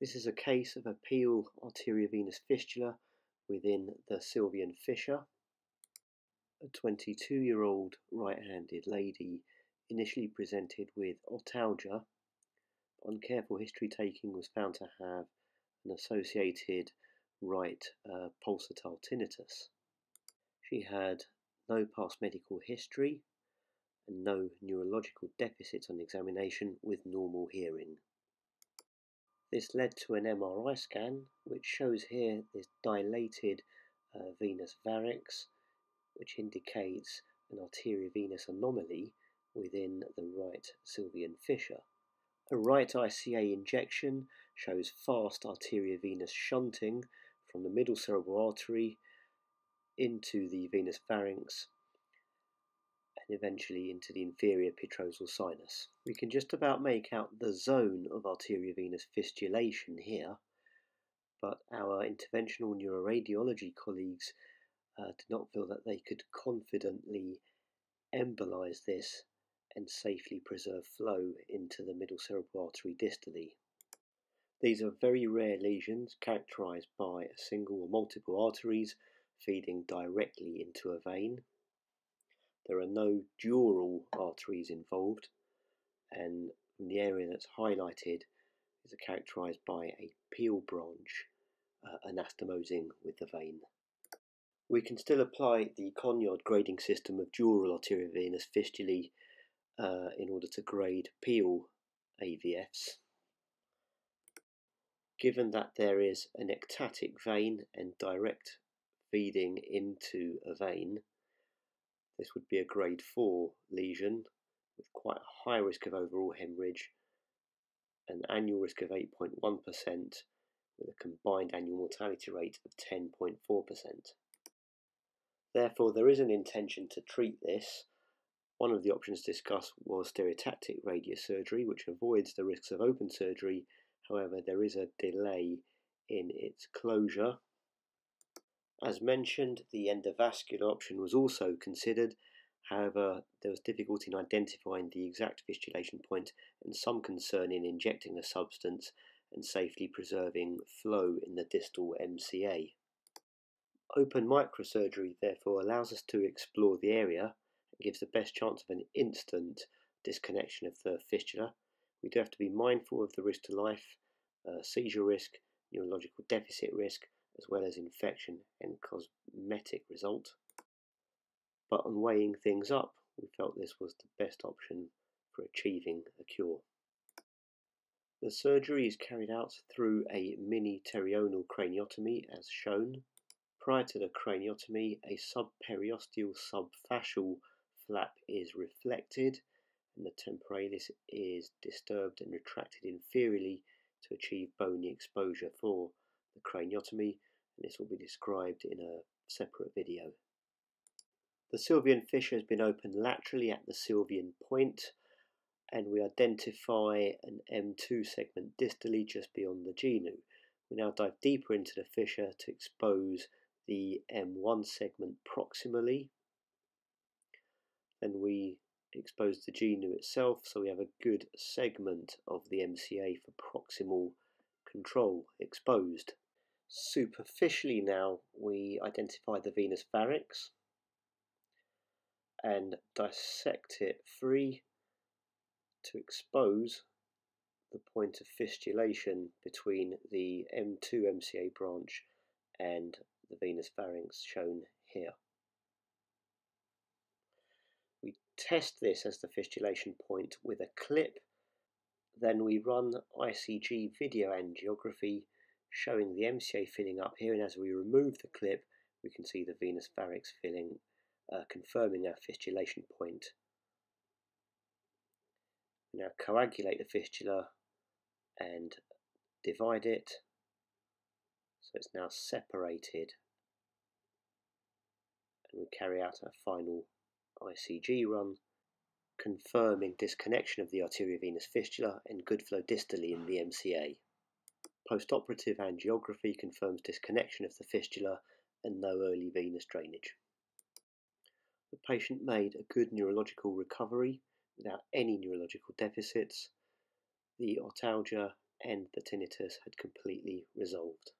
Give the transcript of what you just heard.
This is a case of a pial arteriovenous fistula within the Sylvian fissure. A 22 year old right handed lady initially presented with otalgia. On careful history taking, was found to have an associated right uh, pulsatile tinnitus. She had no past medical history and no neurological deficits on examination with normal hearing. This led to an MRI scan, which shows here this dilated uh, venous varix, which indicates an arteriovenous anomaly within the right sylvian fissure. A right ICA injection shows fast arteriovenous shunting from the middle cerebral artery into the venous varix and eventually into the inferior petrosal sinus. We can just about make out the zone of arteriovenous fistulation here, but our interventional neuroradiology colleagues uh, did not feel that they could confidently embolize this and safely preserve flow into the middle cerebral artery distally. These are very rare lesions characterized by a single or multiple arteries feeding directly into a vein. There are no dural arteries involved, and the area that's highlighted is characterized by a pial branch uh, anastomosing with the vein. We can still apply the Cognard grading system of dural arteriovenous fistulae uh, in order to grade pial AVFs. Given that there is an ectatic vein and direct feeding into a vein, this would be a grade 4 lesion with quite a high risk of overall hemorrhage, an annual risk of 8.1% with a combined annual mortality rate of 10.4%. Therefore, there is an intention to treat this. One of the options discussed was stereotactic radiosurgery, which avoids the risks of open surgery. However, there is a delay in its closure as mentioned, the endovascular option was also considered. However, there was difficulty in identifying the exact fistulation point and some concern in injecting the substance and safely preserving flow in the distal MCA. Open microsurgery therefore allows us to explore the area and gives the best chance of an instant disconnection of the fistula. We do have to be mindful of the risk to life, uh, seizure risk, neurological deficit risk, as well as infection and cosmetic result. But on weighing things up, we felt this was the best option for achieving a cure. The surgery is carried out through a mini pterional craniotomy as shown. Prior to the craniotomy, a subperiosteal subfascial flap is reflected and the temporalis is disturbed and retracted inferiorly to achieve bony exposure for the craniotomy, and this will be described in a separate video. The Sylvian fissure has been opened laterally at the Sylvian point, and we identify an M2 segment distally just beyond the genu. We now dive deeper into the fissure to expose the M1 segment proximally. Then we expose the genu itself, so we have a good segment of the MCA for proximal control exposed. Superficially now we identify the venous varix and dissect it free to expose the point of fistulation between the M2 MCA branch and the venous varix shown here. We test this as the fistulation point with a clip, then we run ICG video angiography showing the MCA filling up here and as we remove the clip we can see the venous varix filling uh, confirming our fistulation point. Now coagulate the fistula and divide it so it's now separated and we carry out our final ICG run confirming disconnection of the arteriovenous fistula and good flow distally in the MCA. Postoperative angiography confirms disconnection of the fistula and no early venous drainage. The patient made a good neurological recovery without any neurological deficits. The otalgia and the tinnitus had completely resolved.